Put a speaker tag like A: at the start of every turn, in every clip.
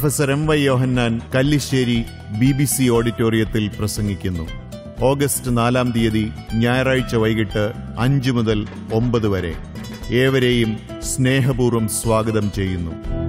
A: Professor M Y Yohannan Kallissery B B C ഓഡിറ്റോറിയത്തിൽ പ്രസംഗിക്കുന്നു. August നാലാം തീയതി ഞായറാഴ്ച വൈകിട്ട് അഞ്ചു മുതൽ ഒമ്പത് വരെ. ഏവരെയും സ്നേഹപൂർവം സ്വാഗതം ചെയ്യുന്നു.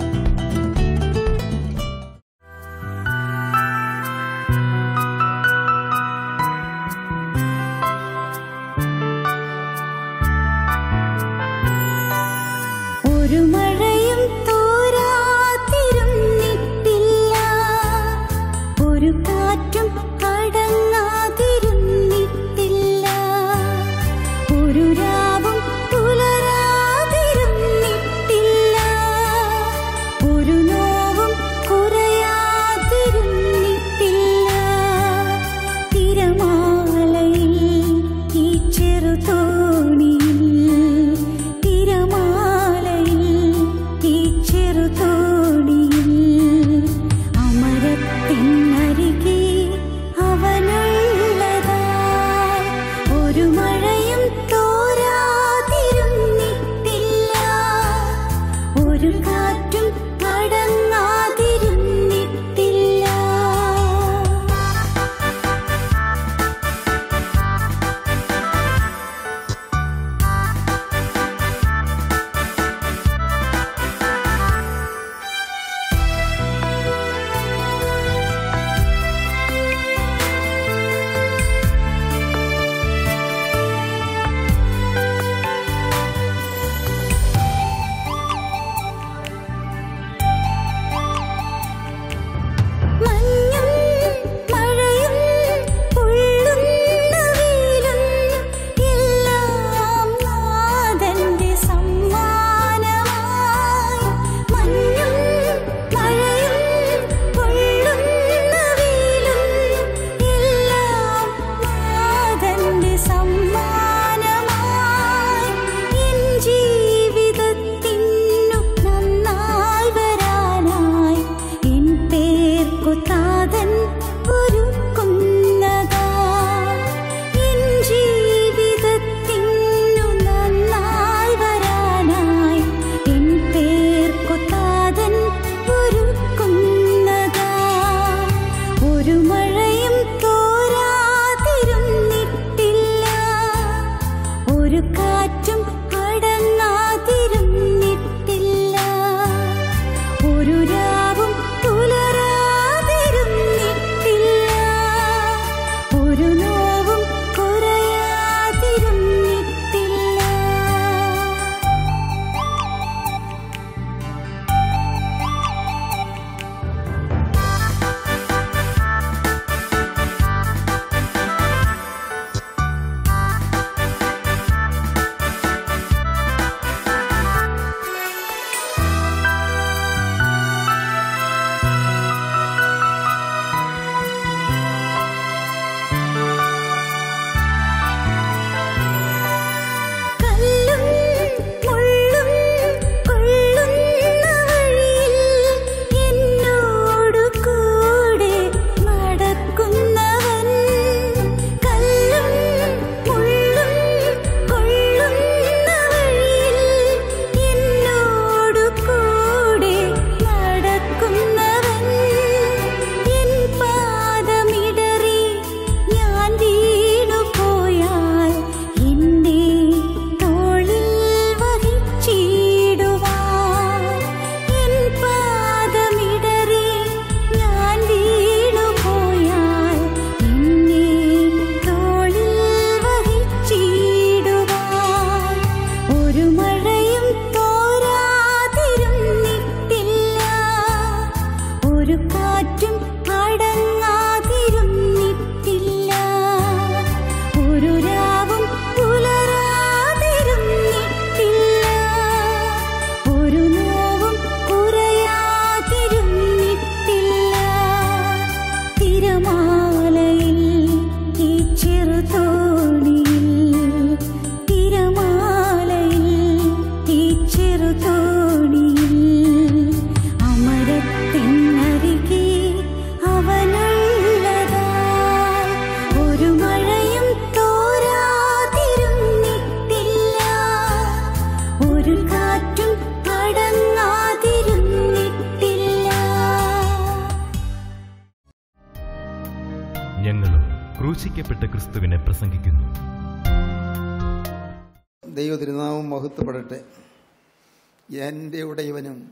B: എന്റെ ഉടയവനും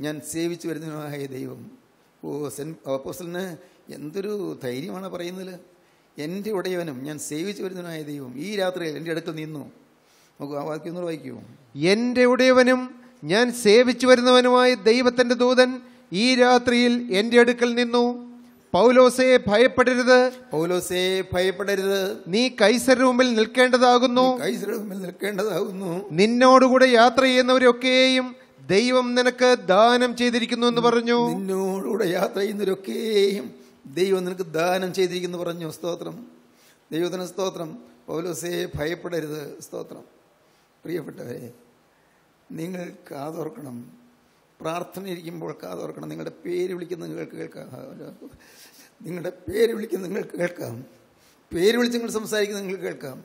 B: ഞാൻ സേവിച്ചു വരുന്നതിനുമായ ദൈവം. ഓ സെൻ അപ്പോസ്റ്റലിന് എന്തൊരു ധൈര്യമാണ് പറയുന്നത്. എന്റെ ഉടയവനും ഞാൻ സേവിച്ചു വരുന്നതിനായ ദൈവം. ഈ രാത്രിയിൽ എന്റെ അടുത്ത് നിന്നു. നമുക്ക് ആ വാക്യം വായിക്കൂ.
C: എന്റെ ഉടയവനും ഞാൻ സേവിച്ചു വരുന്നവനുമായ ദൈവത്തിന്റെ ദൂതൻ ഈ രാത്രിയിൽ എന്റെ അടുക്കൽ നിന്നു. പൗലോസെ ഭയപ്പെടരുത്.
B: പൗലോസയെ ഭയപ്പെടരുത്.
C: നീ കൈസരുടെ മുമ്പിൽ നിൽക്കേണ്ടതാകുന്നു.
B: കൈസരുടെ മുമ്പിൽ നിൽക്കേണ്ടതാകുന്നു.
C: നിന്നോടുകൂടെ യാത്ര ചെയ്യുന്നവരൊക്കെയും ദൈവം നിനക്ക് ദാനം ചെയ്തിരിക്കുന്നു എന്ന് പറഞ്ഞു.
B: നിന്നോടുകൂടെ യാത്ര ചെയ്യുന്നവരൊക്കെയും ദൈവം നിനക്ക് ദാനം ചെയ്തിരിക്കുന്നു പറഞ്ഞു. സ്തോത്രം. ദൈവത്തിന് സ്തോത്രം. പൗലോസയെ ഭയപ്പെടരുത്. സ്തോത്രം. പ്രിയപ്പെട്ടവരെ നിങ്ങൾ കാതോർക്കണം. പ്രാർത്ഥന ഇരിക്കുമ്പോൾ കാതോർക്കണം. നിങ്ങളുടെ പേര് വിളിക്കുന്ന നിങ്ങൾക്ക് കേൾക്കാം. നിങ്ങളുടെ പേര് വിളിക്കുന്ന നിങ്ങൾക്ക് കേൾക്കാം. പേര് വിളിച്ച് നിങ്ങൾ സംസാരിക്കുന്ന നിങ്ങൾക്ക് കേൾക്കാം.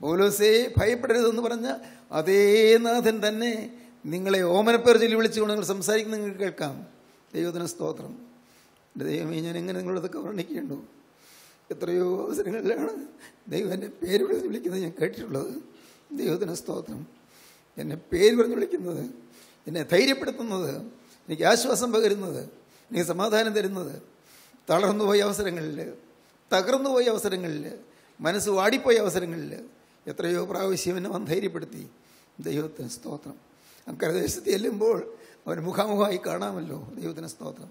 B: പൗലോസേ ഭയപ്പെടരുതെന്ന് പറഞ്ഞ അതേ നാഥൻ തന്നെ നിങ്ങളെ ഓമനപ്പേർ ചൊല്ലി വിളിച്ചുകൊണ്ട് നിങ്ങൾ സംസാരിക്കുന്ന നിങ്ങൾക്ക് കേൾക്കാം. ദൈവത്തിന് സ്തോത്രം. എന്റെ ദൈവമേ ഞാൻ എങ്ങനെ നിങ്ങളതൊക്കെ വർണിക്കേണ്ടു എത്രയോ അവസരങ്ങളിലാണ് ദൈവം എന്റെ പേര് വിളിച്ച് വിളിക്കുന്നത് ഞാൻ കേട്ടിട്ടുള്ളത്. ദൈവത്തിന് സ്തോത്രം. എന്നെ പേര് പറഞ്ഞ് വിളിക്കുന്നത് എന്നെ ധൈര്യപ്പെടുത്തുന്നത് എനിക്ക് ആശ്വാസം പകരുന്നത് എനിക്ക് സമാധാനം തരുന്നത് തളർന്നുപോയ അവസരങ്ങളിൽ തകർന്നുപോയ അവസരങ്ങളിൽ മനസ്സ് വാടിപ്പോയ അവസരങ്ങളിൽ എത്രയോ പ്രാവശ്യം എന്നെ വന്ന് ധൈര്യപ്പെടുത്തി ദൈവത്തിന് സ്തോത്രം. അക്കരദേശത്ത് ചെല്ലുമ്പോൾ അവൻ മുഖാമുഖമായി കാണാമല്ലോ. ദൈവത്തിന് സ്തോത്രം.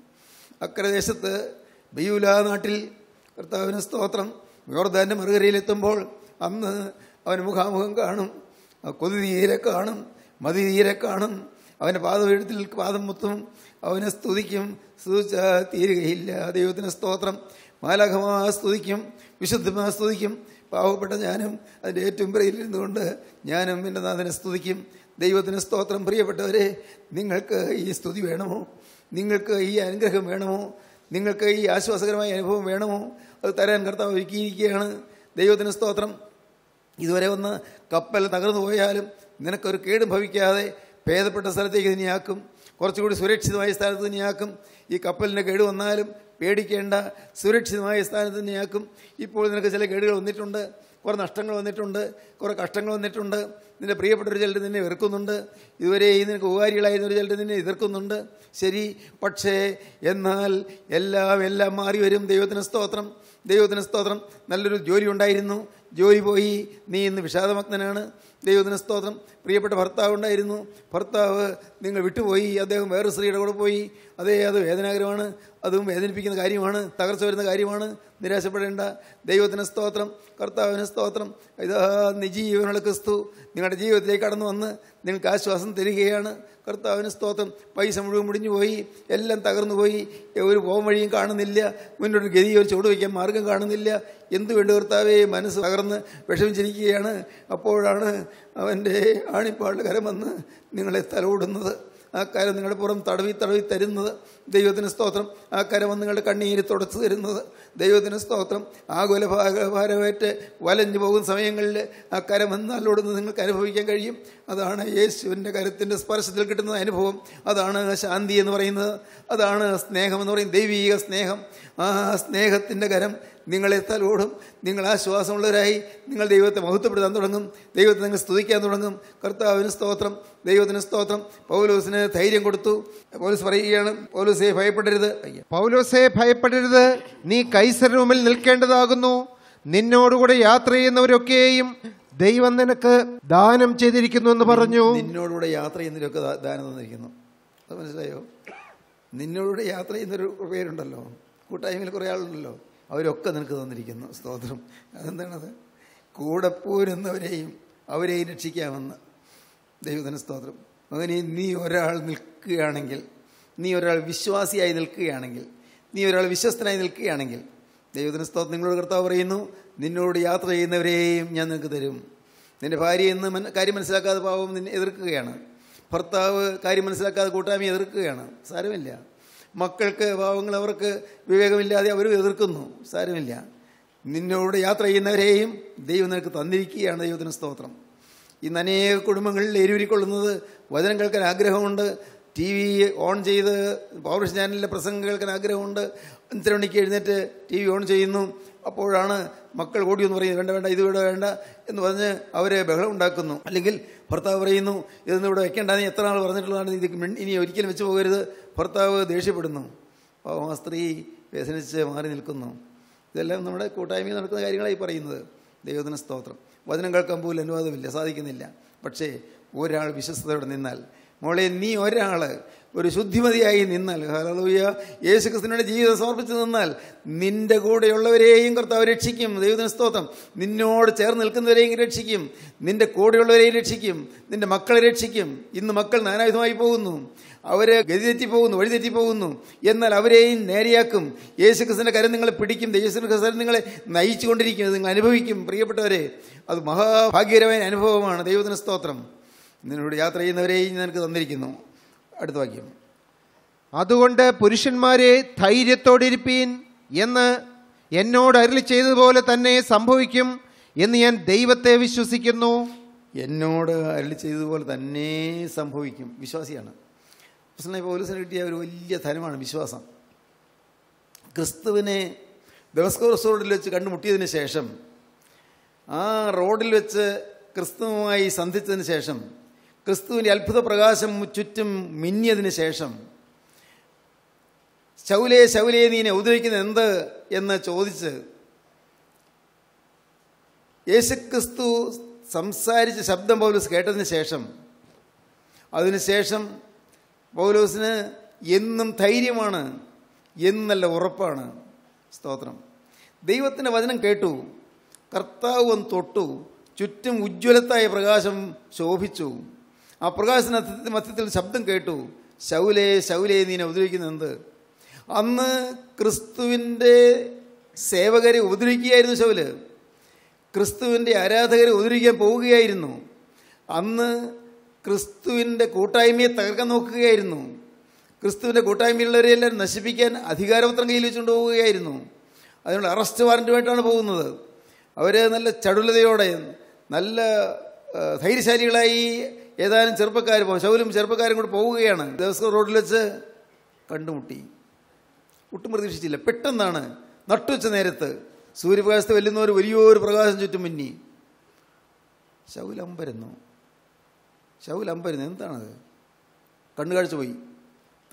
B: അക്കരദേശത്ത് ബിയുല നാട്ടിൽ കർത്താവിന് സ്തോത്രം. യോർദാന്റെ മറുകരയിലെത്തുമ്പോൾ അന്ന് അവൻ മുഖാമുഖം കാണും. കൊതി തീരെ കാണും. മതി തീരെ കാണും. അവന്റെ പാദപീഠത്തിൽ പാദം മുത്തും. അവനെ സ്തുതിക്കും. സ്തുതിച്ച തീരുകയില്ല. ദൈവത്തിന് സ്തോത്രം. മാലാഖമാ സ്തുതിക്കും. വിശുദ്ധമാ സ്തുതിക്കും. പാവപ്പെട്ട ഞാനും അതിന്റെ ഏറ്റവും പിറയിലിരുന്നുകൊണ്ട് ഞാനും എന്റെ നാഥനെ സ്തുതിക്കും. ദൈവത്തിന് സ്തോത്രം. പ്രിയപ്പെട്ടവരെ നിങ്ങൾക്ക് ഈ സ്തുതി വേണമോ? നിങ്ങൾക്ക് ഈ അനുഗ്രഹം വേണമോ? നിങ്ങൾക്ക് ഈ ആശ്വാസകരമായ അനുഭവം വേണമോ? അത് തരാൻ കർത്താവ് ഒരുക്കിയിരിക്കുകയാണ്. ദൈവത്തിന് സ്തോത്രം. ഇതുവരെ ഒന്ന് കപ്പൽ തകർന്നു പോയാലും നിനക്കൊരു കേടും ഭവിക്കാതെ ഭേദപ്പെട്ട സ്ഥലത്തേക്ക് തന്നെയാക്കും കുറച്ചുകൂടി സുരക്ഷിതമായ സ്ഥാനത്ത് തന്നെയാക്കും ഈ കപ്പലിന്റെ കേട് വന്നാലും പേടിക്കേണ്ട. സുരക്ഷിതമായ സ്ഥാനത്ത് തന്നെയാക്കും ഇപ്പോൾ നിനക്ക് ചില കേടുകൾ വന്നിട്ടുണ്ട്. കുറേ നഷ്ടങ്ങൾ വന്നിട്ടുണ്ട്. കുറേ കഷ്ടങ്ങൾ വന്നിട്ടുണ്ട്. നിന്റെ പ്രിയപ്പെട്ടൊരു ചിലർ നിന്നെ വെറുക്കുന്നുണ്ട് ഇതുവരെ ഈ നിനക്ക് ഉപകാരികളായിരുന്നൊരു ചിലർ നിന്നെ എതിർക്കുന്നുണ്ട്. ശരി പക്ഷേ എന്നാൽ എല്ലാം എല്ലാം മാറി വരും. ദൈവത്തിന് സ്തോത്രം. ദൈവത്തിന് സ്തോത്രം. നല്ലൊരു ജോലി ഉണ്ടായിരുന്നു. ജോലി പോയി. നീ ഇന്ന് വിഷാദമഗ്നനാണ്. ദൈവത്തിന് സ്തോത്രം. പ്രിയപ്പെട്ട ഭർത്താവ് ഉണ്ടായിരുന്നു. ഭർത്താവ് നിങ്ങൾ വിട്ടുപോയി. അദ്ദേഹം വേറെ സ്ത്രീയുടെ കൂടെ പോയി. അതേ അത് വേദനാകരമാണ് അതും വേദനിപ്പിക്കുന്ന കാര്യമാണ്. തകർച്ച വരുന്ന കാര്യമാണ്. നിരാശപ്പെടേണ്ട. ദൈവത്തിന് സ്തോത്രം. കർത്താവിന് സ്തോത്രം. ഇതാ നിജീവനുള്ള ക്രിസ്തു നിങ്ങളുടെ ജീവിതത്തിലേക്ക് കടന്നു വന്ന് നിങ്ങൾക്ക് ആശ്വാസം തരികയാണ്. കർത്താവിന് സ്തോത്രം. പൈസ മുഴുവൻ മുടിഞ്ഞു പോയി. എല്ലാം തകർന്നു പോയി. ഒരു പോം വഴിയും കാണുന്നില്ല. മുന്നോട്ട് ഗതി ഒരു ചുവട് വയ്ക്കാൻ മാർഗം കാണുന്നില്ല. എന്ത് വേണ്ട കർത്താവേ? മനസ്സ് തകർന്ന് വിഷമിച്ചിരിക്കുകയാണ്. അപ്പോഴാണ് അവന്റെ ആണിപ്പാട് കരം വന്ന് നിങ്ങളെ തലോടുന്നത്. ആ കരം നിങ്ങളുടെ പുറം തടവി തടവി തരുന്നത് ദൈവത്തിന് സ്തോത്രം. ആ കരം വന്ന് നിങ്ങളുടെ കണ്ണീര് തുടച്ചു തരുന്നത് ദൈവത്തിന് സ്തോത്രം. ആകുല ഭാരമേറ്റ് വലഞ്ഞു പോകുന്ന സമയങ്ങളിൽ ആ കരം വന്ന് നിങ്ങൾക്ക് അനുഭവിക്കാൻ കഴിയും. അതാണ് യേശുവിന്റെ കരത്തിന്റെ സ്പർശത്തിൽ കിട്ടുന്ന അനുഭവം. അതാണ് ശാന്തി എന്ന് പറയുന്നത്. അതാണ് സ്നേഹം എന്ന് പറയുന്നത്. ദൈവീക സ്നേഹം. ആ സ്നേഹത്തിന്റെ കരം നിങ്ങളെ ഓടും. നിങ്ങൾ ആശ്വാസമുള്ളവരായി നിങ്ങൾ ദൈവത്തെ മഹത്വപ്പെടുത്താൻ തുടങ്ങും. ദൈവത്തെ നിങ്ങൾ സ്തുതിക്കാൻ തുടങ്ങും. കർത്താവിന് സ്തോത്രം. ദൈവത്തിന് സ്തോത്രം. പൗലോസിന് ധൈര്യം കൊടുത്തു. പൗലോസ് പറയുകയാണ് പൗലോസെ ഭയപ്പെടരുത്.
C: പൗലോസെ ഭയപ്പെടരുത്. നീ കൈസർ മുമ്പിൽ നിൽക്കേണ്ടതാകുന്നു. നിന്നോടുകൂടെ യാത്ര ചെയ്യുന്നവരൊക്കെയും ദൈവം നിനക്ക് ദാനം ചെയ്തിരിക്കുന്നു എന്ന് പറഞ്ഞു.
B: നിന്നോടുകൂടെ യാത്ര ചെയ്യുന്നവരൊക്കെ ദാനം തന്നിരിക്കുന്നു. അത് മനസ്സിലായോ? നിന്നോടുകൂടെ യാത്ര ചെയ്യുന്നൊരു പേരുണ്ടല്ലോ. കൂട്ടായ്മയിൽ കുറേ ആളുണ്ടല്ലോ. അവരൊക്കെ നിനക്ക് തന്നിരിക്കുന്നു. സ്തോത്രം. അതെന്താണത്? കൂടെ പോരുന്നവരെയും അവരെയും രക്ഷിക്കാമെന്ന് ദൈവത്തിന് സ്തോത്രം. അങ്ങനെ നീ ഒരാൾ നിൽക്കുകയാണെങ്കിൽ നീ ഒരാൾ വിശ്വാസിയായി നിൽക്കുകയാണെങ്കിൽ നീ ഒരാൾ വിശ്വസ്തനായി നിൽക്കുകയാണെങ്കിൽ ദൈവത്തിന് സ്തോത്രം. നിങ്ങളോട് കർത്താവ് പറയുന്നു നിന്നോട് യാത്ര ചെയ്യുന്നവരെയും ഞാൻ നിനക്ക് തരും. നിന്റെ ഭാര്യ എന്ന് കാര്യം മനസ്സിലാക്കാതെ പാവം നിന്നെ എതിർക്കുകയാണ്. ഭർത്താവ് കാര്യം മനസ്സിലാക്കാതെ കൂട്ടായ്മ എതിർക്കുകയാണ്. സാരമില്ല. മക്കൾക്ക് പാവങ്ങൾ അവർക്ക് വിവേകമില്ലാതെ അവർ എതിർക്കുന്നു. സാരമില്ല. നിന്നോട് യാത്ര ചെയ്യുന്നവരെയും ദൈവം നിനക്ക് തന്നിരിക്കുകയാണ് ദൈവത്തിന് സ്തോത്രം. ഇന്ന് അനേക കുടുംബങ്ങളിൽ എരിവിരിക്കൊള്ളുന്നത് വചനം കേൾക്കാൻ ആഗ്രഹമുണ്ട്. ടി വി ഓൺ ചെയ്ത് പവർ ചാനലിലെ പ്രസംഗം കേൾക്കാൻ ആഗ്രഹമുണ്ട്. അഞ്ചര മണിക്ക് എഴുന്നേറ്റ് ടി വി ഓൺ ചെയ്യുന്നു. അപ്പോഴാണ് മക്കൾ ഓടി എന്ന് പറയുന്നത് വേണ്ട വേണ്ട ഇത് ഇവിടെ വേണ്ട എന്ന് പറഞ്ഞ് അവരെ ബഹളം ഉണ്ടാക്കുന്നു. അല്ലെങ്കിൽ ഭർത്താവ് പറയുന്നു ഇതൊന്നും ഇവിടെ വെക്കേണ്ട നീ എത്ര നാൾ പറഞ്ഞിട്ടുള്ളതാണ് ഇത് ഇനി ഒരിക്കലും വെച്ച് പോകരുത്. ഭർത്താവ് ദേഷ്യപ്പെടുന്നു. പാവം ആ സ്ത്രീ വ്യസനിച്ച് മാറി നിൽക്കുന്നു. ഇതെല്ലാം നമ്മുടെ കൂട്ടായ്മയിൽ നടക്കുന്ന കാര്യങ്ങളായി പറയുന്നത്. ദൈവത്തിന് സ്തോത്രം. വചനം കേൾക്കാൻ പോലും അനുവാദമില്ല സാധിക്കുന്നില്ല. പക്ഷേ ഒരാൾ വിശ്വസ്തയോടെ നിന്നാൽ മോളെ നീ ഒരാൾ ഒരു ശുദ്ധിമതിയായി നിന്നാൽ ഹല്ലേലൂയ യേശു ക്രിസ്തുവിനോട് ജീവിതം സമർപ്പിച്ച് നിന്നാൽ നിന്റെ കൂടെയുള്ളവരെയും കർത്താവ് രക്ഷിക്കും. ദൈവത്തിന് സ്തോത്രം. നിന്നോട് ചേർന്ന് നിൽക്കുന്നവരെയും രക്ഷിക്കും. നിന്റെ കൂടെയുള്ളവരെയും രക്ഷിക്കും. നിന്റെ മക്കളെ രക്ഷിക്കും. ഇന്ന് മക്കൾ നാനാവിധമായി പോകുന്നു. അവരെ ഗതിതെറ്റി പോകുന്നു വഴിതെറ്റി പോകുന്നു എന്നാൽ അവരെയും നേരെയാക്കും. യേശു ക്രിസ്തുവിന്റെ കരം നിങ്ങളെ പിടിക്കും. യേശു ക്രിസ്തു നിങ്ങളെ നയിച്ചു കൊണ്ടിരിക്കും നിങ്ങൾ അനുഭവിക്കും. പ്രിയപ്പെട്ടവരെ അത് മഹാഭാഗ്യകരമായ അനുഭവമാണ്. ദൈവത്തിന് സ്തോത്രം. നിന്നോട് യാത്ര ചെയ്യുന്നവരെയും നിനക്ക് തന്നിരിക്കുന്നു. അടുത്ത വാക്യം.
C: അതുകൊണ്ട് പുരുഷന്മാരെ ധൈര്യത്തോടിരിപ്പീൻ എന്ന് എന്നോട് അരുളി ചെയ്തതുപോലെ തന്നെ സംഭവിക്കും എന്ന് ഞാൻ ദൈവത്തെ വിശ്വസിക്കുന്നു.
B: എന്നോട് അരളി ചെയ്തതുപോലെ തന്നെ സംഭവിക്കും. വിശ്വാസിയാണ്. പോലീസിന് കിട്ടിയ ഒരു വലിയ ധനമാണ് വിശ്വാസം. ക്രിസ്തുവിനെ ദമസ്കോസ് റോഡിൽ വെച്ച് കണ്ടുമുട്ടിയതിന് ശേഷം ആ റോഡിൽ വെച്ച് ക്രിസ്തുവുമായി സന്ധിച്ചതിന് ശേഷം ക്രിസ്തുവിന്റെ അത്ഭുത പ്രകാശം ചുറ്റും മിന്നിയതിന് ശേഷം ശൗലേ ശൗലേ നീനെ ഉദ്രവിക്കുന്നത് എന്ത് എന്ന് ചോദിച്ച് യേശുക്രിസ്തു സംസാരിച്ച ശബ്ദം പൗലോസ് കേട്ടതിന് ശേഷം അതിനുശേഷം പൗലോസിന് എന്നും ധൈര്യമാണ് എന്നല്ല ഉറപ്പാണ്. സ്തോത്രം. ദൈവത്തിന്റെ വചനം കേട്ടു കർത്താവ് തൊട്ടു ചുറ്റും ഉജ്ജ്വലത്തായ പ്രകാശം ശോഭിച്ചു. ആ പ്രകാശന മധ്യത്തിൽ ശബ്ദം കേട്ടു. ശൗലേ ശൗലേ നീനെ ഉപദ്രവിക്കുന്നത് എന്ത്? അന്ന് ക്രിസ്തുവിന്റെ സേവകരെ ഉപദ്രവിക്കുകയായിരുന്നു ശൗൽ. ക്രിസ്തുവിന്റെ ആരാധകരെ ഉപദ്രവിക്കാൻ പോവുകയായിരുന്നു. അന്ന് ക്രിസ്തുവിന്റെ കൂട്ടായ്മയെ തകർക്കാൻ നോക്കുകയായിരുന്നു. ക്രിസ്തുവിന്റെ കൂട്ടായ്മയുള്ളവരെയെല്ലാം നശിപ്പിക്കാൻ അധികാരപത്രം കയ്യിൽ വെച്ചുകൊണ്ട് പോവുകയായിരുന്നു. അതിനുള്ള അറസ്റ്റ് വാറന്റുമായിട്ടാണ് പോകുന്നത്. അവർ നല്ല ചടുലതയോടെ നല്ല ധൈര്യശാലികളായി ഏതാനും ചെറുപ്പക്കാർ പോകും ശൗലും ചെറുപ്പക്കാരും കൂടെ പോവുകയാണ്. ദിവസം റോഡിൽ വെച്ച് കണ്ടുമുട്ടി. ഒട്ടും പ്രതീക്ഷിച്ചില്ല. പെട്ടെന്നാണ് നട്ടുവെച്ച നേരത്ത് സൂര്യപ്രകാശത്തെ വെല്ലുന്നവർ വലിയൊരു പ്രകാശം ചുറ്റും മിന്നി. ശൗലമ്പരുന്നു ശൗലമ്പരുന്നു എന്താണത്? കണ്ണുകാഴ്ച പോയി.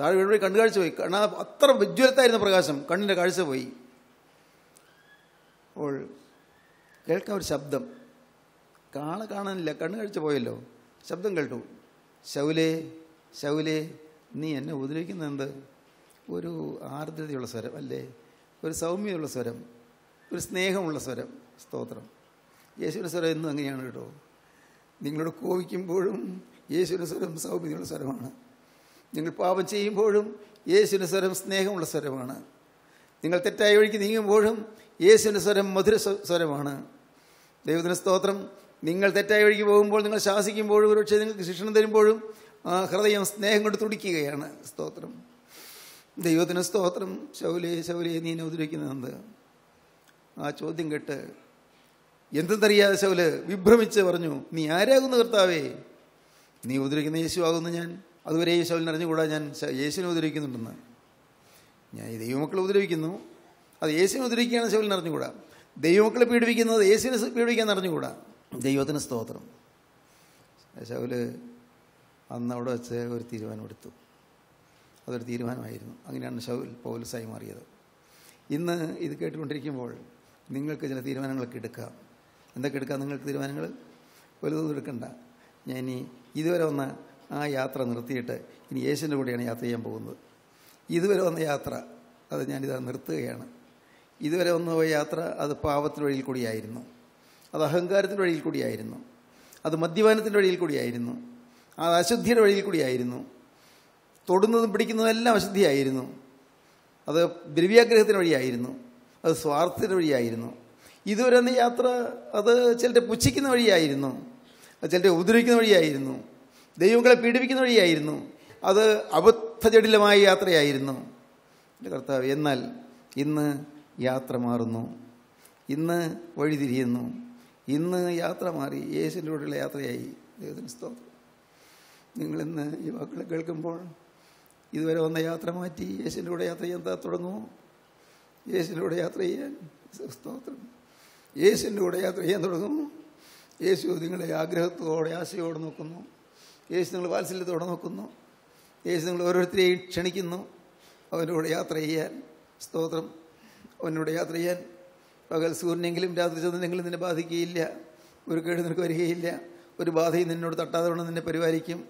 B: താഴെ വീഴുമ്പോൾ കണ്ണുകാഴ്ച പോയി. കണ്ണാ അത്ര വിജ്വലത്തായിരുന്നു പ്രകാശം. കണ്ണിന്റെ കാഴ്ച പോയി. അപ്പോൾ കേൾക്കാൻ ഒരു ശബ്ദം. കാണ കാണാനില്ല. കണ്ണുകാഴ്ച പോയല്ലോ. ശബ്ദം കേട്ടു. ശൗലേ ശൗലേ നീ എന്നെ ഉപദ്രവിക്കുന്നത് ഒരു ആർദ്രതയുള്ള സ്വരം അല്ലേ? ഒരു സൗമ്യമുള്ള സ്വരം ഒരു സ്നേഹമുള്ള സ്വരം സ്തോത്രം. യേശുവിന്റെ സ്വരം എന്നും അങ്ങനെയാണ് കേട്ടോ. നിങ്ങളോട് കോപിക്കുമ്പോഴും യേശുവിന്റെ സ്വരം സൗമ്യതയുള്ള സ്വരമാണ്. നിങ്ങൾ പാപം ചെയ്യുമ്പോഴും യേശുവിന്റെ സ്വരം സ്നേഹമുള്ള സ്വരമാണ്. നിങ്ങൾ തെറ്റായ വഴിക്ക് നീങ്ങുമ്പോഴും യേശുവിന്റെ സ്വരം മധുര സ്വരമാണ്. ദൈവത്തിന്റെ സ്തോത്രം. നിങ്ങൾ തെറ്റായ വഴിക്ക് പോകുമ്പോൾ നിങ്ങൾ ശാസിക്കുമ്പോഴും ഒരുപക്ഷെ നിങ്ങൾക്ക് ശിക്ഷണം തരുമ്പോഴും ഹൃദയം സ്നേഹം കൊണ്ട് തുടിക്കുകയാണ്. സ്തോത്രം. ദൈവത്തിന് സ്തോത്രം. ശൗലേ ശൗലേ നീ എന്നെ ഉപദ്രവിക്കുന്നത് ആ ചോദ്യം കേട്ട് എന്തെന്നറിയാതെ ശൗൽ വിഭ്രമിച്ച് പറഞ്ഞു നീ ആരാകുന്നു കർത്താവേ? നീ ഉദ്രവിക്കുന്ന യേശു ആകുന്നു ഞാൻ. അതുവരെ ഈ ശൗലിന് അറിഞ്ഞുകൂടാ ഞാൻ. യേശുവിനെ ഉദ്രവിക്കുന്നുണ്ടെന്ന് ഞാൻ ഈ ദൈവമക്കളെ ഉദ്രവിക്കുന്നു അത് യേശുവിനെ ഉദ്രവിക്കുകയാണ് ശൗലിന് അറിഞ്ഞുകൂടാ. ദൈവമക്കളെ പീഡിപ്പിക്കുന്നത് യേശുവിനെ പീഡിപ്പിക്കാൻ അറിഞ്ഞുകൂടാ. ദൈവത്തിന് സ്തോത്രം. ശൗൽ അന്ന് അവിടെ വെച്ച് ഒരു തീരുമാനമെടുത്തു അതൊരു തീരുമാനമായിരുന്നു. അങ്ങനെയാണ് ശൗൽ പൗലസായി മാറിയത്. ഇന്ന് ഇത് കേട്ടുകൊണ്ടിരിക്കുമ്പോൾ നിങ്ങൾക്ക് ചില തീരുമാനങ്ങളൊക്കെ എടുക്കാം. എന്തൊക്കെ എടുക്കാം നിങ്ങൾക്ക് തീരുമാനങ്ങൾ? വലുതൊന്നും എടുക്കണ്ട. ഞാൻ ഇനി ഇതുവരെ വന്ന ആ യാത്ര നിർത്തിയിട്ട് ഇനി യേശുവിന്റെ കൂടെയാണ് യാത്ര ചെയ്യാൻ പോകുന്നത്. ഇതുവരെ വന്ന യാത്ര അത് ഞാനിത് നിർത്തുകയാണ്. ഇതുവരെ വന്ന യാത്ര അത് പാവത്തിന് വഴിയിൽ കൂടിയായിരുന്നു. അത് അഹങ്കാരത്തിന്റെ വഴിയിൽ കൂടിയായിരുന്നു. അത് മദ്യപാനത്തിന്റെ വഴിയിൽ കൂടിയായിരുന്നു. അത് അശുദ്ധിയുടെ വഴിയിൽ കൂടിയായിരുന്നു. തൊടുന്നതും പിടിക്കുന്നതും എല്ലാം അശുദ്ധിയായിരുന്നു. അത് ദ്രവ്യാഗ്രഹത്തിന് വഴിയായിരുന്നു. അത് സ്വാർത്ഥത്തിന് വഴിയായിരുന്നു. ഇതുവരെ എന്ന യാത്ര അത് ചിലരെ പുച്ഛിക്കുന്ന വഴിയായിരുന്നു. ചിലരെ ഉപദ്രവിക്കുന്ന വഴിയായിരുന്നു. ദൈവങ്ങളെ പീഡിപ്പിക്കുന്ന വഴിയായിരുന്നു. അത് അബദ്ധജടിലമായ യാത്രയായിരുന്നു. എന്റെ കർത്താവ് എന്നാൽ ഇന്ന് യാത്ര മാറുന്നു. ഇന്ന് വഴിതിരിയുന്നു. ഇന്ന് യാത്ര മാറി യേശുവിന്റെ കൂടെയുള്ള യാത്രയായി. ദൈവത്തിന് സ്തോത്രം. നിങ്ങളിന്ന് ഈ വാക്കുകൾ കേൾക്കുമ്പോൾ ഇതുവരെ വന്ന യാത്ര മാറ്റി യേശുവിന്റെ കൂടെ യാത്ര ചെയ്യാൻ തുടങ്ങുമോ കൂടെ യാത്ര ചെയ്യാൻ സ്തോത്രം. യേശുവിന്റെ കൂടെ യാത്ര ചെയ്യാൻ തുടങ്ങുന്നു യേശു നിങ്ങളെ ആഗ്രഹത്തോടെ ആശയോടെ നോക്കുന്നു. യേശു നിങ്ങൾ വാത്സല്യത്തോടെ നോക്കുന്നു. യേശു നിങ്ങൾ ഓരോരുത്തരെയും ക്ഷണിക്കുന്നു. അവന്റെ കൂടെ യാത്ര ചെയ്യാൻ സ്തോത്രം. അവനോട് യാത്ര ചെയ്യാൻ പകൽ സൂര്യനെങ്കിലും രാത്രി ചെന്ന് നിങ്ങൾ നിന്നെ ബാധിക്കുകയില്ല. ഒരു കേട് നിനക്ക് വരികയില്ല. ഒരു ബാധയും നിന്നോട് തട്ടാതെ കൊണ്ട് നിന്നെ പരിപാലിക്കും.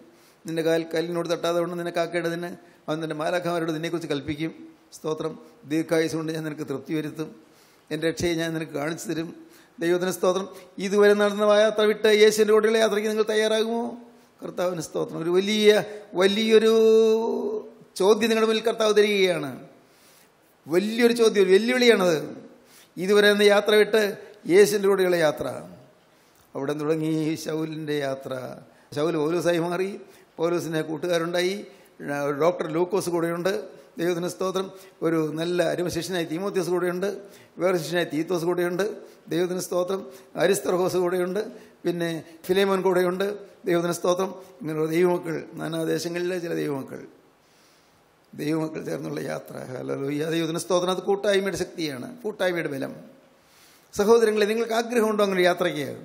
B: നിന്റെ കാൽ കല്ലിനോട് തട്ടാതെ കൊണ്ട് നിന്നെ കാക്കേണ്ടതിന് അവൻ നിന്റെ മാലാഖമാരോട് നിന്നെക്കുറിച്ച് കൽപ്പിക്കും. സ്തോത്രം. ദീർഘായുസ് കൊണ്ട് ഞാൻ നിനക്ക് തൃപ്തി വരുത്തും. എന്റെ രക്ഷയെ ഞാൻ നിനക്ക് കാണിച്ചു തരും. ദൈവത്തിന് സ്തോത്രം. ഇതുവരെ നടന്ന യാത്ര വിട്ട് യേശുവിന്റെ കൂടെയുള്ള യാത്രയ്ക്ക് നിങ്ങൾ തയ്യാറാകുമോ? കർത്താവിന് സ്തോത്രം. ഒരു വലിയ വലിയൊരു ചോദ്യം നിങ്ങളുടെ മുന്നിൽ കർത്താവ് തരികയാണ്. വലിയൊരു ചോദ്യം വെല്ലുവിളിയാണത്. ഇതുവരെ നിന്ന് യാത്ര വിട്ട് യേശുവിന്റെ കൂടെയുള്ള യാത്ര. അവിടെ തുടങ്ങി ശൗലിന്റെ യാത്ര. ശൗൽ പൗലൂസായി മാറി. പൗലൂസിന് കൂട്ടുകാരുണ്ടായി. ഡോക്ടർ ലൂക്കോസ് കൂടെയുണ്ട്. ദൈവത്തിന് സ്തോത്രം. ഒരു നല്ല അരുമശിഷ്യനായി തീമോത്യോസ് കൂടെയുണ്ട്. വേറെ ശിഷ്യനായി തീത്തോസ് കൂടെയുണ്ട്. ദൈവത്തിന് സ്തോത്രം. അരിസ്തർഹോസ് കൂടെയുണ്ട്. പിന്നെ ഫിലേമോൻ കൂടെയുണ്ട്. ദൈവത്തിന് സ്തോത്രം. ഇങ്ങനെയുള്ള ദൈവമക്കൾ നാനാദേശങ്ങളിലെ ചില ദൈവമക്കൾ. ദൈവമക്കൾ ചേർന്നുള്ള യാത്ര. ഹല്ലേലൂയ. ദൈവത്തിന് സ്തോത്രം. അത് കൂട്ടായ്മയുടെ ശക്തിയാണ്. കൂട്ടായ്മയുടെ ബലം. സഹോദരങ്ങളെ നിങ്ങൾക്ക് ആഗ്രഹമുണ്ടോ അങ്ങനെ യാത്രയ്ക്ക്?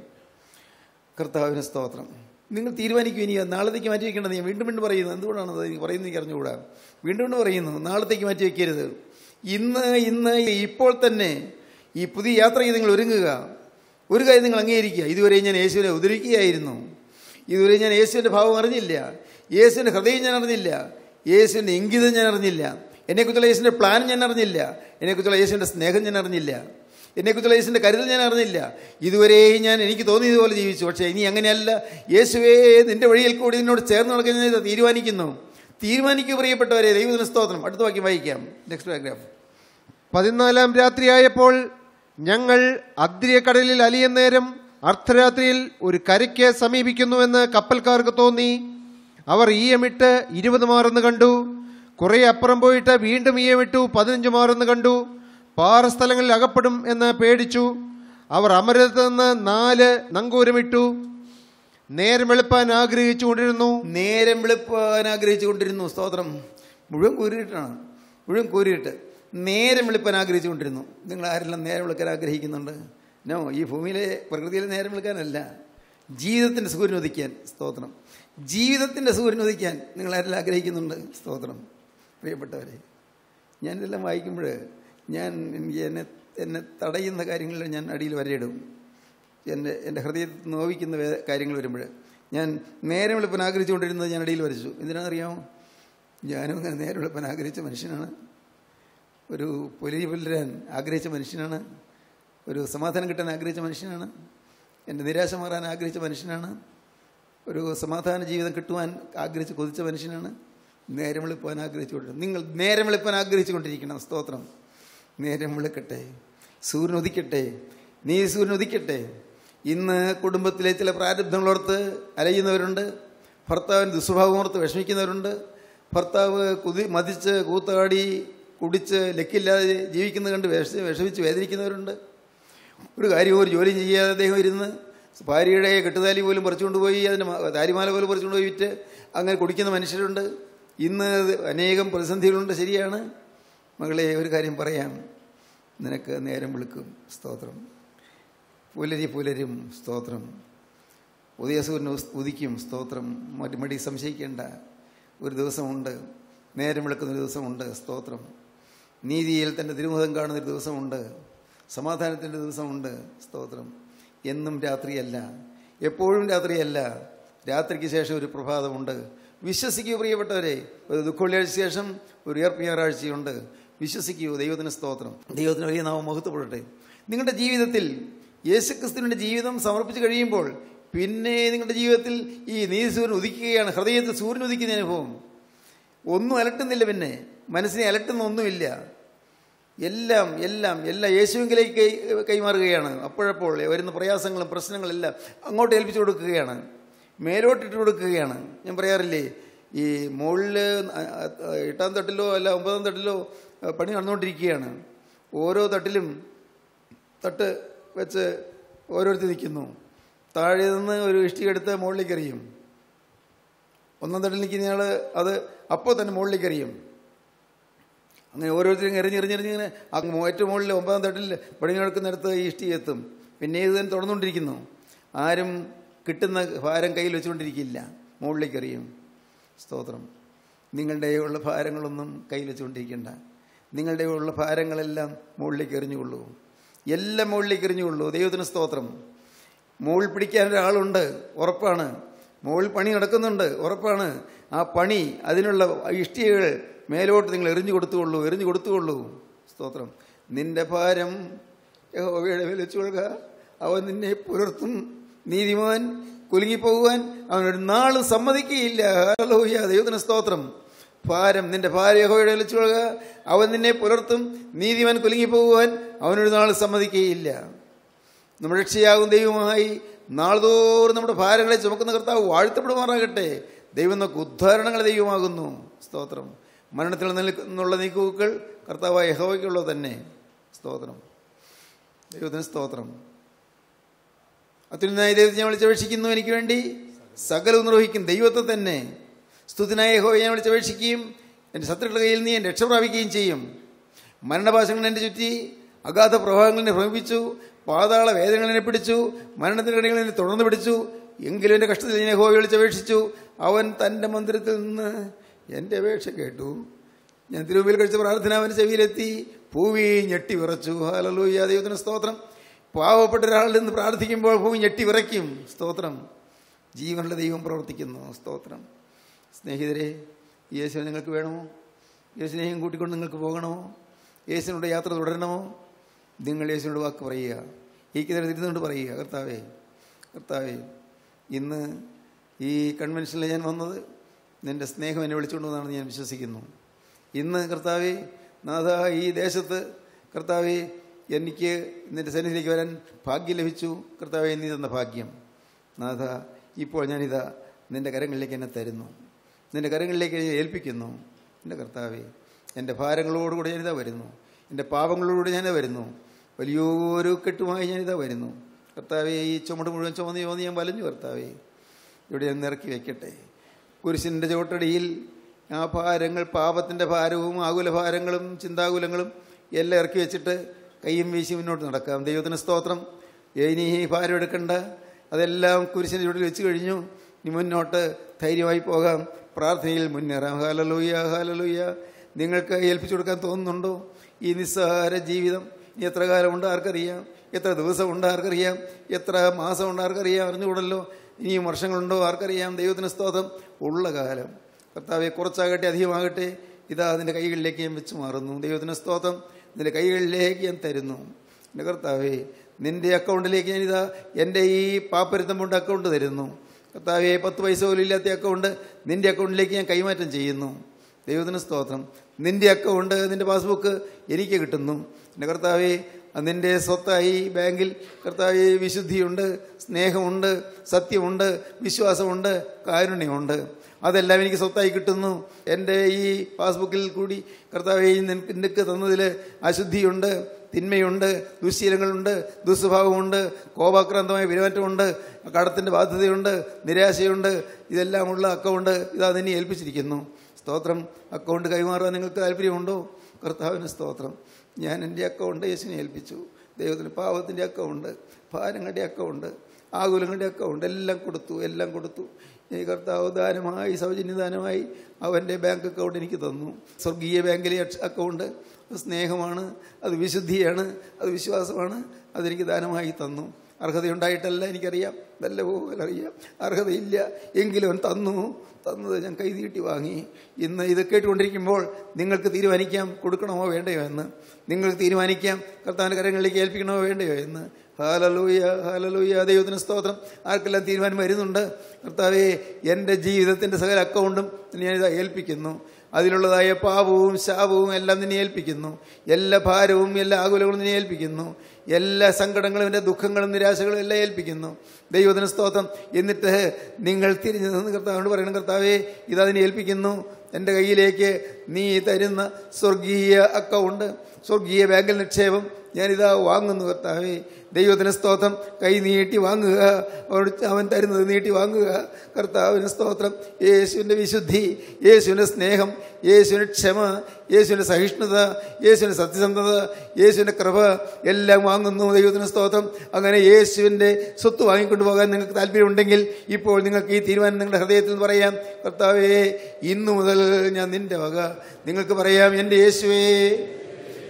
B: കർത്താവിന് സ്തോത്രം. നിങ്ങൾ തീരുമാനിക്കും ഇനി നാളത്തേക്ക് മാറ്റി വയ്ക്കേണ്ടത് ഞാൻ വീണ്ടും വീണ്ടും പറയുന്നു. എന്തുകൊണ്ടാണ് അത് എനിക്ക് പറയുന്നത് എനിക്ക് അറിഞ്ഞുകൂടാ? വീണ്ടും വീണ്ടും പറയുന്നു. നാളത്തേക്ക് മാറ്റി വയ്ക്കരുത് ഇന്ന് ഇന്ന് ഇപ്പോൾ തന്നെ ഈ പുതിയ യാത്രയ്ക്ക് നിങ്ങൾ ഒരുങ്ങുക. ഒരു കാര്യം നിങ്ങൾ അംഗീകരിക്കുക. ഇതുവരെ ഞാൻ യേശുവിനെ ഉദരിക്കുകയായിരുന്നു ഇതുവരെ ഞാൻ യേശുവിന്റെ ഭാവം അറിഞ്ഞില്ല. യേശുവിന്റെ ഹൃദയം ഞാൻ അറിഞ്ഞില്ല. യേശുവിന്റെ ഇംഗിതം ഞാൻ അറിഞ്ഞില്ല. എന്നെക്കുറിച്ചുള്ള യേശുവിന്റെ പ്ലാൻ ഞാൻ അറിഞ്ഞില്ല. എന്നെക്കുറിച്ചുള്ള യേശുവിന്റെ സ്നേഹം ഞാൻ അറിഞ്ഞില്ല. എന്നെക്കുറിച്ചുള്ള യേശുവിന്റെ കരുതൽ ഞാൻ അറിഞ്ഞില്ല. ഇതുവരെയും ഞാൻ എനിക്ക് തോന്നിയതുപോലെ ജീവിച്ചു. പക്ഷേ ഇനി അങ്ങനെയല്ല. യേശുവേ നിന്റെ വഴിയിൽ കൂടി നിന്നോട് ചേർന്ന് നടക്കാൻ ഞാൻ തീരുമാനിക്കുന്നു. തീരുമാനിക്കൂ പ്രിയപ്പെട്ടവരെ. ദൈവത്തിന് സ്തോത്രം. അടുത്ത വാക്യം വായിക്കാം. നെക്സ്റ്റ് പാരഗ്രാഫ്
C: പതിനാലാം രാത്രിയായപ്പോൾ ഞങ്ങൾ അദ്രിയക്കടലിൽ അലിയ നേരം അർദ്ധരാത്രിയിൽ ഒരു കരയ്ക്ക് സമീപിക്കുന്നുവെന്ന് കപ്പൽക്കാർക്ക് തോന്നി. അവർ ഈയമിട്ട് ഇരുപത് മാറെന്ന് കണ്ടു. കുറെ അപ്പുറം പോയിട്ട് വീണ്ടും ഈയമിട്ടു പതിനഞ്ച് മാറെന്ന് കണ്ടു. പാറസ്ഥലങ്ങളിൽ അകപ്പെടും എന്ന് പേടിച്ചു. അവർ അമരത്ത് നിന്ന് നാല് നങ്കൂരമിട്ടു. നേരം വെളുപ്പാൻ ആഗ്രഹിച്ചുകൊണ്ടിരുന്നു
B: നേരം വെളുപ്പാൻ ആഗ്രഹിച്ചുകൊണ്ടിരുന്നു സ്തോത്രം. മുഴുവൻ കൂരിയിട്ടാണ്. മുഴുവൻ കൂരിയിട്ട്. നേരം വെളുപ്പാൻ ആഗ്രഹിച്ചുകൊണ്ടിരുന്നു നിങ്ങൾ ആരെല്ലാം നേരം വെളുക്കാൻ ആഗ്രഹിക്കുന്നുണ്ട്? നോ ഈ ഭൂമിയിലെ പ്രകൃതിയിലെ നേരം വെളുക്കാനല്ല. ജീവിതത്തിന്റെ സൂര്യൻ ഉദിക്കാൻ സ്തോത്രം. ജീവിതത്തിന്റെ സൂര്യൻ ഉദിക്കാൻ നിങ്ങളെല്ലാം ആഗ്രഹിക്കുന്നുണ്ട്. സ്തോത്രം. പ്രിയപ്പെട്ടവരെ ഞാനിതെല്ലാം വായിക്കുമ്പോൾ ഞാൻ എനിക്ക് എന്നെ എന്നെ തടയുന്ന കാര്യങ്ങളിൽ ഞാൻ അടിയിൽ വരയിടും. എന്റെ എന്റെ ഹൃദയത്തിൽ നോവിക്കുന്ന കാര്യങ്ങൾ വരുമ്പോൾ ഞാൻ നേരം വെളുപ്പൻ ആഗ്രഹിച്ചുകൊണ്ടിരുന്നത് ഞാൻ അടിയിൽ വരച്ചു. എന്തിനാണെന്നറിയാമോ? ഞാനും അങ്ങനെ നേരം വെളുപ്പൻ ആഗ്രഹിച്ച മനുഷ്യനാണ്. ഒരു പൊലി പുലരാൻ ആഗ്രഹിച്ച മനുഷ്യനാണ്. ഒരു സമാധാനം കിട്ടാൻ ആഗ്രഹിച്ച മനുഷ്യനാണ്. എന്റെ നിരാശ മാറാൻ ആഗ്രഹിച്ച മനുഷ്യനാണ്. ഒരു സമാധാന ജീവിതം കിട്ടുവാൻ ആഗ്രഹിച്ച് കൊതിച്ച മനുഷ്യനാണ്. നേരം വെളുപ്പാൻ ആഗ്രഹിച്ചുകൊണ്ടിരിക്കുന്നത് നിങ്ങൾ നേരം വെളുപ്പാൻ ആഗ്രഹിച്ചുകൊണ്ടിരിക്കണം. സ്തോത്രം. നേരം വെളുക്കട്ടെ. സൂര്യൻ ഉദിക്കട്ടെ. നീ സൂര്യൻ ഉദിക്കട്ടെ. ഇന്ന് കുടുംബത്തിലെ ചില പ്രാരബ്ധങ്ങളോർത്ത് അലയുന്നവരുണ്ട്. ഭർത്താവിന് ദുസ്വഭാവമോർത്ത് വിഷമിക്കുന്നവരുണ്ട്. ഭർത്താവ് കുതി മതിച്ച് കൂത്താടി കുടിച്ച് ലക്കില്ലാതെ ജീവിക്കുന്നത് കണ്ട് വിഷ വിഷമിച്ച് വേദനിക്കുന്നവരുണ്ട്. ഒരു കാര്യവും ഒരു ജോലി ചെയ്യാതെ അദ്ദേഹം ഇരുന്ന് ഭാര്യയുടെ കെട്ടുതാലി പോലും പറിച്ചുകൊണ്ട് പോയി അതിന് താരിമാല പോലും പറിച്ചുകൊണ്ട് പോയി വിറ്റ് അങ്ങനെ കുടിക്കുന്ന മനുഷ്യരുണ്ട്. ഇന്ന് അനേകം പ്രതിസന്ധികളുണ്ട് ശരിയാണ്. മകളെ ഒരു കാര്യം പറയാം. നിനക്ക് നേരം വിളിക്കും. സ്തോത്രം. പുലരി പുലരും സ്തോത്രം. ഉദയ സൂര്യൻ ഉദിക്കും സ്തോത്രം. മടി മടി സംശയിക്കേണ്ട. ഒരു ദിവസമുണ്ട്. നേരം വിളക്കുന്ന ഒരു ദിവസമുണ്ട്. സ്തോത്രം. നീതിയിൽ തന്റെ തിരുമുഖം കാണുന്ന ഒരു ദിവസമുണ്ട്. സമാധാനത്തിന്റെ ദിവസമുണ്ട്. സ്തോത്രം. എന്നും രാത്രിയല്ല. എപ്പോഴും രാത്രിയല്ല. രാത്രിക്ക് ശേഷം ഒരു പ്രഭാതമുണ്ട്. വിശ്വസിക്കൂ പ്രിയപ്പെട്ടവരെ ഒരു ദുഃഖവെള്ളിയാഴ്ച ശേഷം ഒരു ഏർപ്പ് ഞായറാഴ്ചയുണ്ട് വിശ്വസിക്കൂ ദൈവത്തിന് സ്തോത്രം. ദൈവത്തിന് വലിയ നാമം മഹത്വപ്പെടട്ടെ. നിങ്ങളുടെ ജീവിതത്തിൽ യേശുക്രിസ്തുവിന്റെ ജീവിതം സമർപ്പിച്ച് കഴിയുമ്പോൾ പിന്നെ നിങ്ങളുടെ ജീവിതത്തിൽ ഈ നീതി സൂര്യൻ ഉദിക്കുകയാണ്. ഹൃദയത്തിൽ സൂര്യൻ ഉദിക്കുന്ന അനുഭവം. ഒന്നും അലട്ടുന്നില്ല പിന്നെ. മനസ്സിനെ അലട്ടുന്ന ഒന്നുമില്ല. എല്ലാം എല്ലാം എല്ലാം യേശുവിലേക്ക് കൈ കൈമാറുകയാണ്. അപ്പോഴപ്പോൾ വരുന്ന പ്രയാസങ്ങളും പ്രശ്നങ്ങളെല്ലാം അങ്ങോട്ട് ഏൽപ്പിച്ചു കൊടുക്കുകയാണ്. മേലോട്ടിട്ട് കൊടുക്കുകയാണ്. ഞാൻ പറയാറില്ലേ ഈ മുകളിൽ എട്ടാം തട്ടിലോ അല്ല ഒമ്പതാം തട്ടിലോ പണി നടന്നുകൊണ്ടിരിക്കുകയാണ്. ഓരോ തട്ടിലും തട്ട് വെച്ച് ഓരോരുത്തർ നിൽക്കുന്നു. താഴെ നിന്ന് ഒരു ഇഷ്ടിക എടുത്ത് മുകളിലേക്ക് എറിയും. ഒന്നാം തട്ടിൽ നിൽക്കുന്നയാൾ അത് അപ്പോൾ തന്നെ മുകളിലേക്ക് എറിയും. അങ്ങനെ ഓരോരുത്തരും എറിഞ്ഞെറിഞ്ഞെറിഞ്ഞിങ്ങനെ അങ്ങ് ഏറ്റവും മുകളിൽ ഒമ്പതാം തട്ടിൽ പടിഞ്ഞു കിടക്കുന്നിടത്ത് ഈ ഇഷ്ടി എത്തും. പിന്നെ ഇത് തന്നെ തുടർന്നുകൊണ്ടിരിക്കുന്നു ആരും കിട്ടുന്ന ഭാരം കയ്യിൽ വെച്ചുകൊണ്ടിരിക്കില്ല. മുകളിലേക്ക് എറിയും. സ്തോത്രം. നിങ്ങളുടെ ഉള്ള ഭാരങ്ങളൊന്നും കയ്യിൽ വെച്ചുകൊണ്ടിരിക്കേണ്ട. നിങ്ങളുടെ ഉള്ള ഭാരങ്ങളെല്ലാം മുകളിലേക്ക് എറിഞ്ഞുകൊള്ളൂ. എല്ലാം മുകളിലേക്ക് എറിഞ്ഞുകൊള്ളൂ. ദൈവത്തിന് സ്തോത്രം. മുകളിൽ പിടിക്കാൻ ഒരാളുണ്ട്. ഉറപ്പാണ്. മുകളിൽ പണി നടക്കുന്നുണ്ട്. ഉറപ്പാണ്. ആ പണി അതിനുള്ള ഇഷ്ടികകൾ മേലോട്ട് നിങ്ങൾ എറിഞ്ഞു കൊടുത്തുകൊള്ളൂ എറിഞ്ഞു കൊടുത്തുകൊള്ളൂ. സ്തോത്രം. നിന്റെ ഭാരം യഹോവയുടെ വെച്ചു കൊള്ളുക അവൻ നിന്നെ പുലർത്തും. നീതിമാൻ കുലുങ്ങിപ്പോകുവാൻ അവനൊരു നാൾ സമ്മതിക്കുകയില്ല. ഹല്ലേലൂയ. ദൈവത്തിന് സ്തോത്രം. ഭാരം നിന്റെ ഭാര്യ യഹോയുടെ വെച്ചു കൊള്ളുക അവൻ നിന്നെ പുലർത്തും. നീതിമാൻ കുലുങ്ങിപ്പോകുവാൻ അവനൊരു നാൾ സമ്മതിക്കുകയില്ല. നമ്മുടെ രക്ഷയാകും ദൈവമായി നാൾതോറും നമ്മുടെ ഭാരങ്ങളെ ചുമക്കുന്ന കർത്താവ് വാഴ്ത്തപ്പെടുമാറാകട്ടെ. ദൈവം നമുക്ക് ഉദ്ധാരണങ്ങളെ ദൈവമാകുന്നു. സ്തോത്രം. മരണത്തിൽ നിന്നുള്ള നീക്കുകൾ കർത്താവായ യഹോവയ്ക്കുള്ളത് തന്നെ സ്തോത്രം. ദൈവത്തിന് സ്തോത്രം. അത്യുന്നായ ദൈവത്തെ ഞാൻ വിളിച്ചപേക്ഷിക്കുന്നു എനിക്ക് വേണ്ടി. സകലം നിർവഹിക്കും. ദൈവത്തെ തന്നെ. സ്തുതിനായ യഹോവയെ ഞാൻ വിളിച്ചപേക്ഷിക്കുകയും എന്റെ ശത്രുക്കളുടെ കയ്യിൽ നീ രക്ഷ പ്രാപിക്കുകയും ചെയ്യും. മരണപാശങ്ങൾ എന്റെ ചുറ്റി അഗാധ പ്രവാഹങ്ങൾ എന്നെ ഭ്രമിപ്പിച്ചു. പാതാള വേദനകൾ എന്നെ പിടിച്ചു. മരണത്തിന്റെ എന്നെ തുടർന്ന് പിടിച്ചു. എങ്കിലും എന്റെ കഷ്ടത്തിൽ ഞാൻ യഹോവയെ വിളിച്ചപേക്ഷിച്ചു. അവൻ തന്റെ മന്ദിരത്തിൽ നിന്ന് എന്റെ അപേക്ഷ കേട്ടു. ഞാൻ തിരുമുമ്പിൽ കഴിച്ച പ്രാർത്ഥന അവന്റെ ചെവിയിലെത്തി ഭൂമി ഞെട്ടി വിറച്ചു. ഹാലലൂയ ദൈവത്തിന് സ്തോത്രം. പാവപ്പെട്ട ഒരാളിൽ നിന്ന് പ്രാർത്ഥിക്കുമ്പോൾ ഭൂമി ഞെട്ടി വിറയ്ക്കും. സ്തോത്രം. ജീവനുള്ള ദൈവം പ്രവർത്തിക്കുന്നു. സ്തോത്രം. സ്നേഹിതരെ യേശു നിങ്ങൾക്ക് വേണമോ യേശുനെയും കൂട്ടിക്കൊണ്ട് നിങ്ങൾക്ക് പോകണമോ യേശുവിനോട് യാത്ര തുടരണമോ? നിങ്ങൾ യേശുവിനോട് വാക്ക് പറയുക. ഈ കിതരെ തിരുന്നുകൊണ്ട് പറയുക. കർത്താവേ കർത്താവേ ഇന്ന് ഈ കൺവെൻഷനിൽ ഞാൻ വന്നത് നിന്റെ സ്നേഹം എന്നെ വിളിച്ചുകൊണ്ട് വന്നാണെന്ന് ഞാൻ വിശ്വസിക്കുന്നു. ഇന്ന് കർത്താവി നാഥ ഈ ദേശത്ത് കർത്താവി എനിക്ക് നിന്റെ സന്നിധിയിലേക്ക് വരാൻ ഭാഗ്യം ലഭിച്ചു. കർത്താവെ നീ തന്ന ഭാഗ്യം. നാഥ ഇപ്പോൾ ഞാനിതാ നിന്റെ കരങ്ങളിലേക്ക് എന്നെ തരുന്നു. നിന്റെ കരങ്ങളിലേക്ക് ഏൽപ്പിക്കുന്നു. എന്റെ കർത്താവെ എന്റെ ഭാരങ്ങളോടുകൂടി ഞാനിതാ വരുന്നു. എന്റെ പാപങ്ങളോടുകൂടി ഞാനിതാ വരുന്നു. വലിയൊരു കെട്ടുമായി ഞാനിതാ വരുന്നു. കർത്താവെ ഈ ചുമട് മുഴുവൻ ചുമന്ന് ചുമന്ന് ഞാൻ വലഞ്ഞു കർത്താവെ. ഇവിടെ ഞാൻ ഇറക്കി വെക്കട്ടെ. കുരിശിന്റെ ചോട്ടടിയിൽ ആ ഭാരങ്ങൾ പാപത്തിന്റെ ഭാരവും ആകുല ഭാരങ്ങളും ചിന്താകുലങ്ങളും എല്ലാം ഇറക്കി വെച്ചിട്ട് കയ്യും വീശി മുന്നോട്ട് നടക്കാം. ദൈവത്തിന് സ്തോത്രം. ഇനി ഈ ഭാരം എടുക്കണ്ട. അതെല്ലാം കുരിശിന്റെ ചുവട്ടിൽ വെച്ച് കഴിഞ്ഞു. ഇനി മുന്നോട്ട് ധൈര്യമായി പോകാം. പ്രാർത്ഥനയിൽ മുന്നേറാം. ഹാലലൂയ ഹാലലൂയ നിങ്ങൾക്ക് ഏൽപ്പിച്ചു കൊടുക്കാൻ തോന്നുന്നുണ്ടോ? ഈ നിസ്സാര ജീവിതം ഇനി എത്ര കാലമുണ്ട് ആർക്കറിയാം? എത്ര ദിവസമുണ്ട് ആർക്കറിയാം? എത്ര മാസമുണ്ട് ആർക്കറിയാം? അറിഞ്ഞുകൂടല്ലോ. ഇനിയും വർഷങ്ങളുണ്ടോ? ആർക്കറിയാം? ദൈവത്തിന് സ്തോത്രം. ഉള്ള കാലം. കർത്താവെ കുറച്ചാകട്ടെ അധികമാകട്ടെ ഇതാ അതിന്റെ കൈകളിലേക്ക് ഞാൻ വെച്ച് മാറുന്നു. ദൈവത്തിന് സ്തോത്രം. നിന്റെ കൈകളിലേക്ക് ഞാൻ തരുന്നു. എന്റെ കർത്താവെ നിന്റെ അക്കൗണ്ടിലേക്ക് ഞാനിതാ എന്റെ ഈ പാപ്പരുത്തം കൊണ്ട് അക്കൗണ്ട് തരുന്നു. കർത്താവെ പത്ത് പൈസ പോലും ഇല്ലാത്ത അക്കൗണ്ട് നിന്റെ അക്കൗണ്ടിലേക്ക് ഞാൻ കൈമാറ്റം ചെയ്യുന്നു. ദൈവത്തിന് സ്തോത്രം. നിന്റെ അക്കൗണ്ട് നിന്റെ പാസ്ബുക്ക് എനിക്ക് കിട്ടുന്നു. എന്റെ കർത്താവെ നിന്റെ സ്വത്തായി ബാങ്കിൽ കർത്താവ് വിശുദ്ധിയുണ്ട് സ്നേഹമുണ്ട് സത്യമുണ്ട് വിശ്വാസമുണ്ട് കാരുണ്യമുണ്ട്. അതെല്ലാം എനിക്ക് സ്വത്തായി കിട്ടുന്നു. എന്റെ ഈ പാസ്ബുക്കിൽ കൂടി കർത്താവ് നിനക്ക് തന്നതിൽ അശുദ്ധിയുണ്ട് തിന്മയുണ്ട് ദുശ്ശീലങ്ങളുണ്ട് ദുസ്വഭാവമുണ്ട് കോപാക്രാന്തമായ പെരുമാറ്റമുണ്ട് കടത്തിന്റെ ബാധ്യതയുണ്ട് നിരാശയുണ്ട്. ഇതെല്ലാം ഉള്ള അക്കൗണ്ട് ഇതാ നിന്നെ ഏൽപ്പിച്ചിരിക്കുന്നു. സ്തോത്രം. അക്കൗണ്ട് കൈമാറാൻ നിങ്ങൾക്ക് താല്പര്യമുണ്ടോ കർത്താവിന് സ്തോത്രം. ഞാൻ എന്റെ അക്കൗണ്ട് യേശുവിനെ ഏൽപ്പിച്ചു. ദൈവത്തിന് പാവത്തിന്റെ അക്കൗണ്ട് ഭാരങ്ങളുടെ അക്കൗണ്ട് ആകുലങ്ങളുടെ അക്കൗണ്ട് എല്ലാം കൊടുത്തു എല്ലാം കൊടുത്തു. ഈ കർത്താവ് ദാനമായി സൗജന്യദാനമായി അവന്റെ ബാങ്ക് അക്കൗണ്ട് എനിക്ക് തന്നു. സ്വർഗീയ ബാങ്കിലെ അക്കൗണ്ട്. സ്നേഹമാണ് അത് വിശുദ്ധിയാണ് അത് വിശ്വാസമാണ് അതെനിക്ക് ദാനമായി തന്നു. അർഹതയുണ്ടായിട്ടല്ല എനിക്കറിയാം. നല്ല പോലെ അറിയാം. അർഹതയില്ല. എങ്കിലും അവൻ തന്നു. തന്നത് ഞാൻ കൈനീട്ടി വാങ്ങി. ഇന്ന് ഇത് കേട്ടുകൊണ്ടിരിക്കുമ്പോൾ നിങ്ങൾക്ക് തീരുമാനിക്കാം കൊടുക്കണമോ വേണ്ടയോ എന്ന്. നിങ്ങൾക്ക് തീരുമാനിക്കാം കർത്താവിന്റെ കരങ്ങളിലേക്ക് ഏൽപ്പിക്കണമോ വേണ്ടയോ എന്ന്. ഹാലലൂയ ഹാലലൂയ ദൈവത്തിന് സ്തോത്രം. ആർക്കെല്ലാം തീരുമാനം വരുന്നുണ്ട്? കർത്താവെ എന്റെ ജീവിതത്തിന്റെ സകല അക്കൗണ്ടും ഞാനിത് ഏൽപ്പിക്കുന്നു. അതിലുള്ളതായ പാപവും ശാപവും എല്ലാം നിന്നെ ഏൽപ്പിക്കുന്നു. എല്ലാ ഭാരവും എല്ലാ ആകുലങ്ങളും നിന്നെ ഏൽപ്പിക്കുന്നു. എല്ലാ സങ്കടങ്ങളും എന്റെ ദുഃഖങ്ങളും നിരാശകളും എല്ലാം ഏൽപ്പിക്കുന്നു. ദൈവത്തിന് സ്തോത്രം. എന്നിട്ട് നിങ്ങൾ തിരിഞ്ഞു നിന്ന് കർത്താവിനോട് പറയണം കർത്താവേ ഇതതിനെ ഏൽപ്പിക്കുന്നു. എന്റെ കയ്യിലേക്ക് നീ തരുന്ന സ്വർഗീയ അക്കൗണ്ട് സ്വർഗീയ ബാങ്കിൽ നിക്ഷേപം ഞാനിതാ വാങ്ങുന്നു കർത്താവേ. ദൈവത്തിന് സ്തോത്രം. കൈ നീട്ടി വാങ്ങുക. അവൻ തരുന്നത് നീട്ടി വാങ്ങുക. കർത്താവിന് സ്തോത്രം. യേശുവിന്റെ വിശുദ്ധി യേശുവിന്റെ സ്നേഹം യേശുവിന്റെ ക്ഷമ യേശുവിന്റെ സഹിഷ്ണുത യേശുവിന്റെ സത്യസന്ധത യേശുവിന്റെ കൃപ എല്ലാം വാങ്ങുന്നു. ദൈവത്തിന് സ്തോത്രം. അങ്ങനെ യേശുവിന്റെ സ്വത്ത് വാങ്ങിക്കൊണ്ടു പോകാൻ നിങ്ങൾക്ക് താല്പര്യമുണ്ടെങ്കിൽ ഇപ്പോൾ നിങ്ങൾക്ക് ഈ തീരുമാനം നിങ്ങളുടെ ഹൃദയത്തിൽ പറയാം. കർത്താവേ ഇന്നു മുതൽ ഞാൻ നിന്റെ വക. നിങ്ങൾക്ക് പറയാം എന്റെ യേശുവേ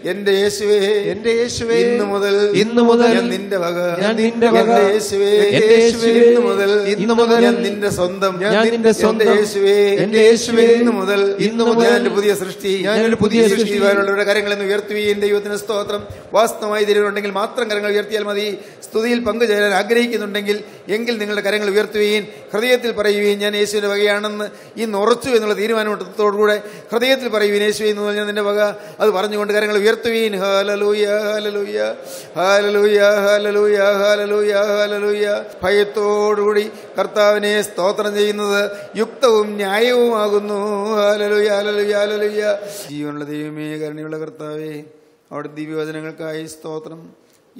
B: എന്റെ യേശുവേ
C: എന്റെ യേശുവേ
B: ഇന്ന് മുതൽ
C: ഇന്ന് മുതൽ
B: ഞാൻ നിന്റെ വക
C: ഞാൻ നിന്റെ വക.
B: എന്റെ യേശുവേ
C: എന്റെ യേശുവേ
B: ഇന്ന് മുതൽ
C: ഇന്ന് മുതൽ
B: ഞാൻ നിന്റെ സ്വന്തം
C: ഞാൻ നിന്റെ സ്വന്തം.
B: യേശുവേ
C: എന്റെ യേശുവേ
B: ഇന്ന് മുതൽ
C: ഇന്ന് മുതൽ
B: ഞാൻ ഒരു പുതിയ സൃഷ്ടി
C: ഞാൻ ഒരു പുതിയ സൃഷ്ടി.
B: ഉയർത്തി കരങ്ങളെന്ന് ഉയർത്തുകയും ദൈവത്തിന് സ്തോത്രം വാസ്തവമായി തരുന്നുണ്ടെങ്കിൽ മാത്രം കരങ്ങൾ ഉയർത്തിയാൽ മതി സ്തുതിയിൽ പങ്കുചേരാൻ ആഗ്രഹിക്കുന്നുണ്ടെങ്കിൽ എങ്കിൽ നിങ്ങളുടെ കരങ്ങൾ ഉയർത്തുകയും ഹൃദയത്തിൽ പറയുകയും ഞാൻ യേശുവിന്റെ വകയാണെന്ന് ഇന്ന് ഉറച്ചു എന്നുള്ള തീരുമാനത്തോടുകൂടെ ഹൃദയത്തിൽ പറയുകയും യേശു എന്ന് പറഞ്ഞാൽ നിന്റെ വക അത് പറഞ്ഞുകൊണ്ട് കരങ്ങൾ ഉയർത്തുകയും hallelujah hallelujah hallelujah hallelujah hallelujah hallelujah ഭയത്തോടുകൂടി കർത്താവിനെ സ്തോത്രം ചെയ്യുന്നത് യുക്തവും ന്യായവുമാകുന്നു. ഹാലലൂയ ഹാലലൂയ ഹാലലൂയ ജീവനുള്ള ദൈവമേ കരുണയുള്ള കർത്താവേ അവിടെ ദിവ്യവചനങ്ങൾക്കായി സ്തോത്രം.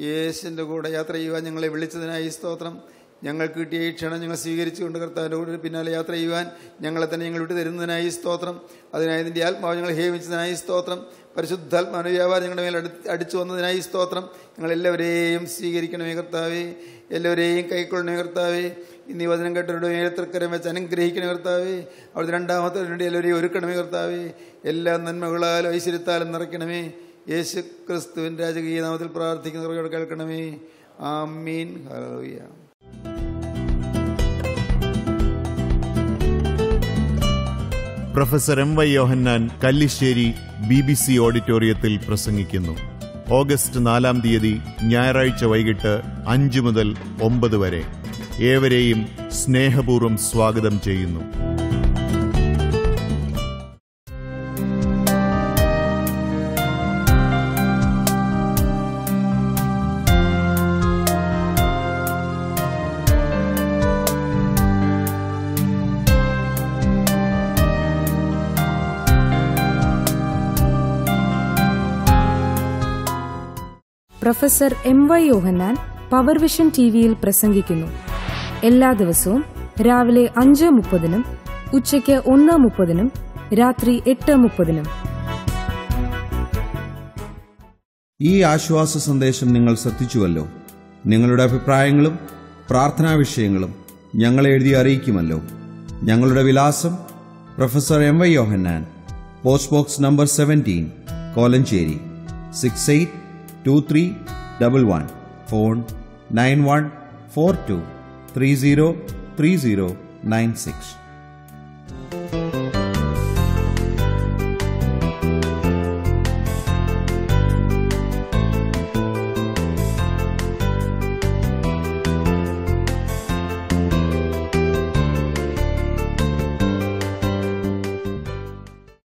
B: യേശുവിന്റെ കൂടെ യാത്ര ചെയ്യുവാൻ ഞങ്ങളെ വിളിച്ചതിനായി സ്തോത്രം. ഞങ്ങൾക്ക് കിട്ടിയ ഈ ക്ഷണം ഞങ്ങൾ സ്വീകരിച്ചുകൊണ്ട് കർത്താവിന്റെ കൂടെ പിന്നാലെ യാത്ര ചെയ്യുവാൻ ഞങ്ങളെ തന്നെ ഞങ്ങൾ വിട്ടു തരുന്നതിനായി സ്തോത്രം. അതിനായി ഇതിന്റെ ആത്മാവ് ഞങ്ങൾ ഹേമിച്ചതിനായി സ്തോത്രം. പരിശുദ്ധാത്മാന വ്യാപാരം ഞങ്ങളുടെ മേൽ അടി അടിച്ചു വന്നതിനായി സ്തോത്രം. ഞങ്ങളെല്ലാവരെയും സ്വീകരിക്കണമേ കർത്താവേ. എല്ലാവരെയും കൈക്കൊള്ളണമേ കർത്താവേ. ഇന്ന് വചനം കേട്ടവരുടെ മേലെ തൃക്കരം വെച്ച് അനുഗ്രഹിക്കണമേ കർത്താവേ. അവിടുത്തെ രണ്ടാമത്തെ വേണ്ടി എല്ലാവരെയും ഒരുക്കണമേ കർത്താവേ. എല്ലാ നന്മകളാലും ഐശ്വര്യത്താലും നിറയ്ക്കണമേ. യേശു ക്രിസ്തുവിൻ രാജകീയ നാമത്തിൽ പ്രാർത്ഥിക്കുന്നവരോട് കേൾക്കണമേ. ആമീൻ. Hallelujah.
A: Professor M Y Yohannan Kallissery B B C ഓഡിറ്റോറിയത്തിൽ പ്രസംഗിക്കുന്നു. ഓഗസ്റ്റ് നാലാം തീയതി ഞായറാഴ്ച വൈകിട്ട് അഞ്ചു മുതൽ ഒമ്പത് വരെ. ഏവരെയും സ്നേഹപൂർവം സ്വാഗതം ചെയ്യുന്നു.
D: Professor M Y Yohannan power vision T വിയിൽ പ്രസംഗിക്കുന്നു. എല്ലാ ദിവസവും രാവിലെ അഞ്ച് മുപ്പതിനും ഉച്ചയ്ക്ക് ഒന്ന് മുപ്പതിനും രാത്രി എട്ട് മുപ്പതിനും.
E: ഈ ആശ്വാസ സന്ദേശം നിങ്ങൾ ശ്രദ്ധിച്ചുവല്ലോ. നിങ്ങളുടെ അഭിപ്രായങ്ങളും പ്രാർത്ഥനാ വിഷയങ്ങളും ഞങ്ങളെ എഴുതി അറിയിക്കുമല്ലോ. ഞങ്ങളുടെ വിലാസം professor M Y Yohannan post box number seventeen Kolenchery six eight Two 2311 phone 9142 303096